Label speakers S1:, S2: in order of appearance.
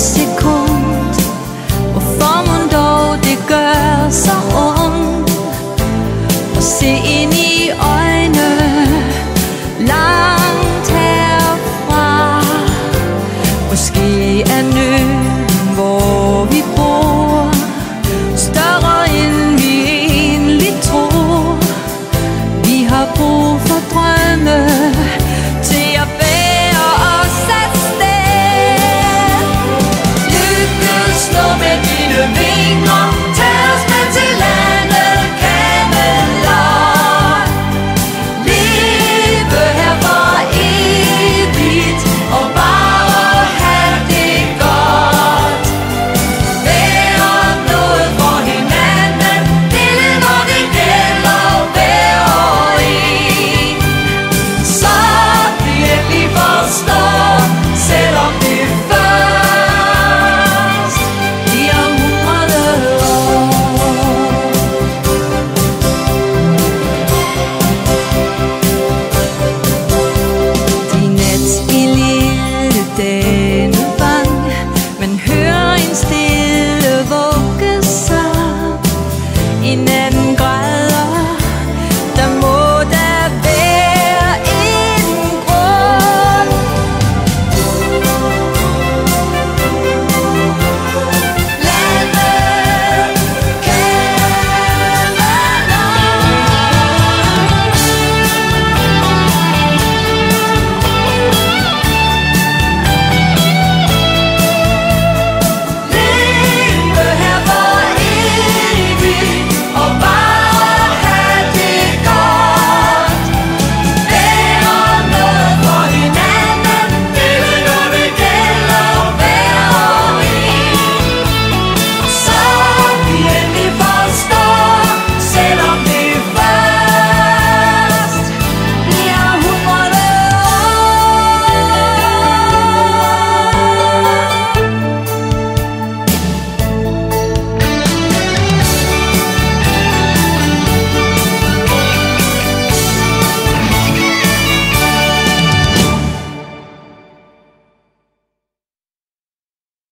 S1: sekund. Hvorfor må dog det gør så ondt At se ind i øjne langt herfra? Måske er nøden, hvor vi bor Større end vi egentlig tror. Vi har brug for drømme.